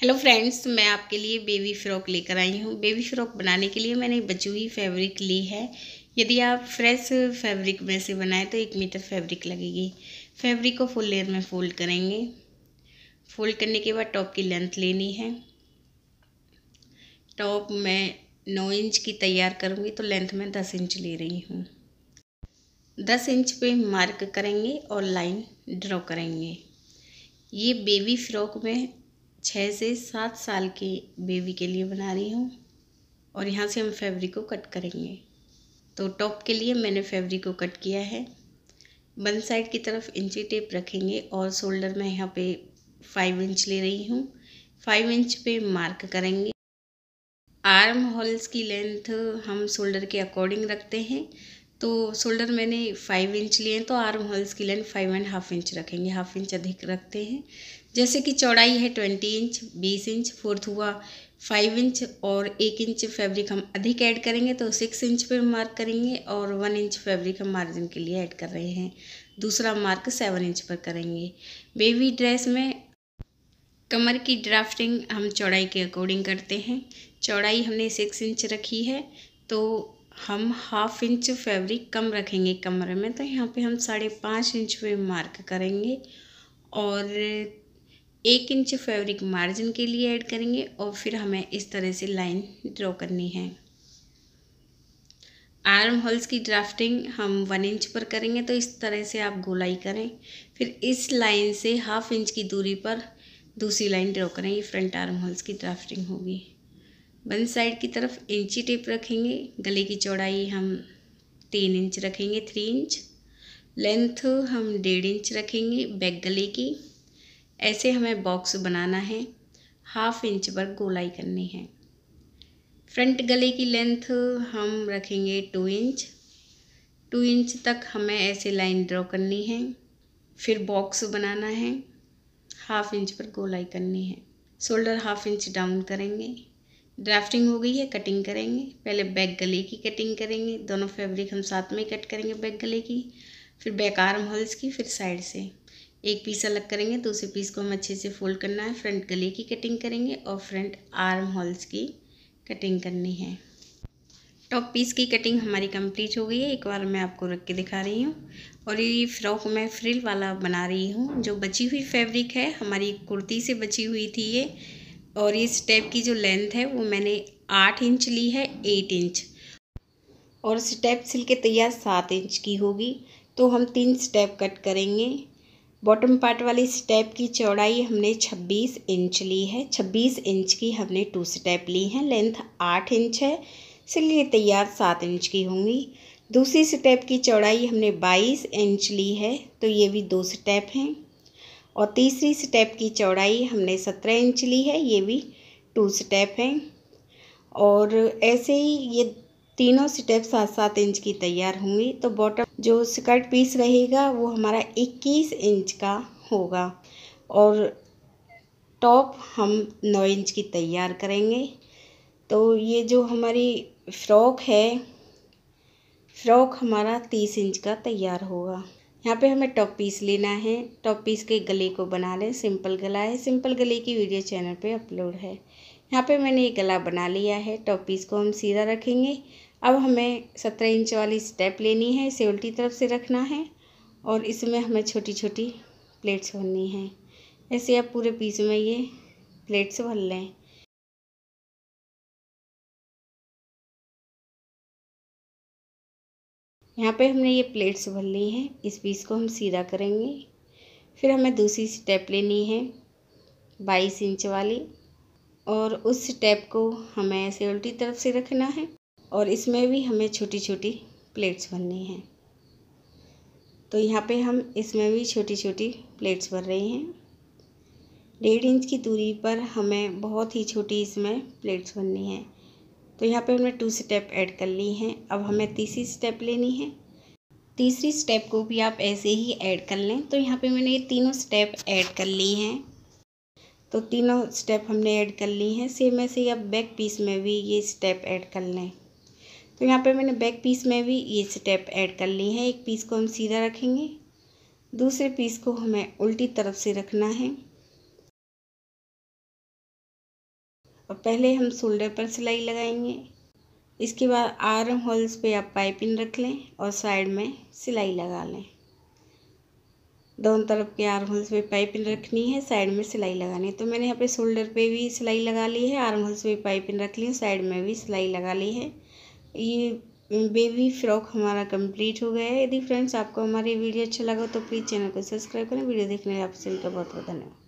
Hello friends मैं आपके लिए बेबी फ़्रॉक लेकर आई हूँ। बेबी फ़्रॉक बनाने के लिए मैंने बची हुई फैब्रिक ली है। यदि आप फ्रेश फैब्रिक में से बनाएँ तो एक मीटर फैब्रिक लगेगी। फैब्रिक को फुल लेयर में फ़ोल्ड करेंगे। फ़ोल्ड करने के बाद टॉप की लेंथ लेनी है। टॉप मैं नौ इंच की तैयार करूँगी तो लेंथ में दस इंच ले रही हूँ। दस इंच पे मार्क करेंगे और लाइन ड्रॉ करेंगे। ये बेबी फ़्रॉक में छः से सात साल के बेबी के लिए बना रही हूँ और यहाँ से हम फैब्रिक को कट करेंगे। तो टॉप के लिए मैंने फैब्रिक को कट किया है। बन साइड की तरफ़ इंची टेप रखेंगे और शोल्डर में यहाँ पे फाइव इंच ले रही हूँ। फाइव इंच पे मार्क करेंगे। आर्म होल्स की लेंथ हम शोल्डर के अकॉर्डिंग रखते हैं। तो शोल्डर मैंने फाइव इंच लिए हैं तो आर्म होल्स की length five and half inch रखेंगे। हाफ़ इंच अधिक रखते हैं। जैसे कि चौड़ाई है ट्वेंटी इंच, बीस इंच, फोर्थ हुआ फाइव इंच और एक इंच फैब्रिक हम अधिक ऐड करेंगे तो सिक्स इंच पे मार्क करेंगे और वन इंच फैब्रिक हम मार्जिन के लिए ऐड कर रहे हैं। दूसरा मार्क सेवन इंच पर करेंगे। बेबी ड्रेस में कमर की ड्राफ्टिंग हम चौड़ाई के अकॉर्डिंग करते हैं। चौड़ाई हमने सिक्स इंच रखी है तो हम हाफ़ इंच फैब्रिक कम रखेंगे कमर में तो यहाँ पे हम साढ़े पाँच इंच पे मार्क करेंगे। और एक इंच फैब्रिक मार्जिन के लिए ऐड करेंगे और फिर हमें इस तरह से लाइन ड्रॉ करनी है। आर्म होल्स की ड्राफ्टिंग हम वन इंच पर करेंगे तो इस तरह से आप गोलाई करें। फिर इस लाइन से हाफ़ इंच की दूरी पर दूसरी लाइन ड्रॉ करें। ये फ्रंट आर्म होल्स की ड्राफ्टिंग होगी। वन साइड की तरफ़ इंची टेप रखेंगे। गले की चौड़ाई हम तीन इंच रखेंगे थ्री इंच लेंथ हम डेढ़ इंच रखेंगे बैक गले की। ऐसे हमें बॉक्स बनाना है। हाफ़ इंच पर गोलाई करनी है। फ्रंट गले की लेंथ हम रखेंगे टू इंच टू इंच तक हमें ऐसे लाइन ड्रॉ करनी है। फिर बॉक्स बनाना है। हाफ़ इंच पर गोलाई करनी है। शोल्डर हाफ़ इंच डाउन करेंगे। ड्राफ्टिंग हो गई है कटिंग करेंगे। पहले बैक गले की कटिंग करेंगे। दोनों फैब्रिक हम साथ में कट करेंगे बैक गले की। फिर बैक आर्म होल्स की, फिर साइड से। एक पीस अलग करेंगे, दूसरे पीस को हम अच्छे से फोल्ड करना है। फ्रंट गले की कटिंग करेंगे और फ्रंट आर्म होल्स की कटिंग करनी है। टॉप पीस की कटिंग हमारी कंप्लीट हो गई है। एक बार मैं आपको रख के दिखा रही हूँ। और ये फ्रॉक मैं फ्रिल वाला बना रही हूँ, जो बची हुई फैब्रिक है। हमारी कुर्ती से बची हुई थी ये। और इस स्टेप की जो लेंथ है, वो मैंने आठ इंच ली है, एट इंच। और स्टेप सिल के तैयार सात इंच की होगी। तो हम तीन स्टेप कट करेंगे। बॉटम पार्ट वाली स्टेप की चौड़ाई हमने 26 इंच ली है। 26 इंच की हमने टू स्टेप ली है। लेंथ 8 इंच है। इसलिए तैयार सात इंच की होंगी। दूसरी स्टेप की चौड़ाई हमने 22 इंच ली है तो ये भी दो स्टेप हैं। और तीसरी स्टेप की चौड़ाई हमने 17 इंच ली है, ये भी टू स्टेप हैं। और ऐसे ही ये तीनों स्टेप सात सात इंच की तैयार होंगी। तो बॉटम जो स्कर्ट पीस रहेगा, वो हमारा इक्कीस इंच का होगा। और टॉप हम नौ इंच की तैयार करेंगे। तो ये जो हमारी फ़्रॉक है, फ़्रॉक हमारा तीस इंच का तैयार होगा। यहाँ पे हमें टॉप पीस लेना है। टॉप पीस के गले को बना लें। सिंपल गला है। सिंपल गले की वीडियो चैनल पे अपलोड है। यहाँ पे मैंने ये गला बना लिया है। टॉप पीस को हम सीधा रखेंगे। अब हमें सत्रह इंच वाली स्टेप लेनी है, इसे उल्टी तरफ़ से रखना है और इसमें हमें छोटी छोटी प्लेट्स भरनी है। ऐसे आप पूरे पीस में ये प्लेट्स भर लें। यहाँ पे हमने ये प्लेट्स भर ली हैं, इस पीस को हम सीधा करेंगे। फिर हमें दूसरी स्टेप लेनी है, बाईस इंच वाली और उस स्टेप को हमें ऐसे उल्टी तरफ़ से रखना है। और इसमें भी हमें छोटी छोटी प्लेट्स भरनी हैं। तो यहाँ पे हम इसमें भी छोटी छोटी प्लेट्स भर रहे हैं। डेढ़ इंच की दूरी पर हमें बहुत ही छोटी इसमें प्लेट्स भरनी है। तो यहाँ पे हमने टू स्टेप ऐड कर ली हैं। अब हमें तीसरी स्टेप लेनी है। तीसरी स्टेप को भी आप ऐसे ही ऐड कर लें। तो यहाँ पे मैंने ये तीनों स्टेप ऐड कर ली हैं। तो तीनों स्टेप हमने ऐड कर ली हैं। सेम ऐसे ही अब बैक पीस में भी ये स्टेप ऐड कर लें। तो यहाँ पे मैंने बैक पीस में भी ये स्टेप ऐड कर ली है। एक पीस को हम सीधा रखेंगे। दूसरे पीस को हमें उल्टी तरफ़ से रखना है। और पहले हम शोल्डर पर सिलाई लगाएँगे। इसके बाद आर्म होल्स पे आप पाइपिंग रख लें और साइड में सिलाई लगा लें। दोनों तरफ़ के आर्म होल्स पे पाइपिंग रखनी है साइड में सिलाई लगानी है। तो मैंने यहाँ पे शोल्डर पे भी सिलाई लगा ली है आर्म होल्स पे पाइपिंग रख ली है साइड में भी सिलाई लगा ली है। ये बेबी फ्रॉक हमारा कंप्लीट हो गया है। यदि फ्रेंड्स आपको हमारी वीडियो अच्छा लगा तो प्लीज़ चैनल को सब्सक्राइब करें। वीडियो देखने आप सभी का बहुत बहुत धन्यवाद।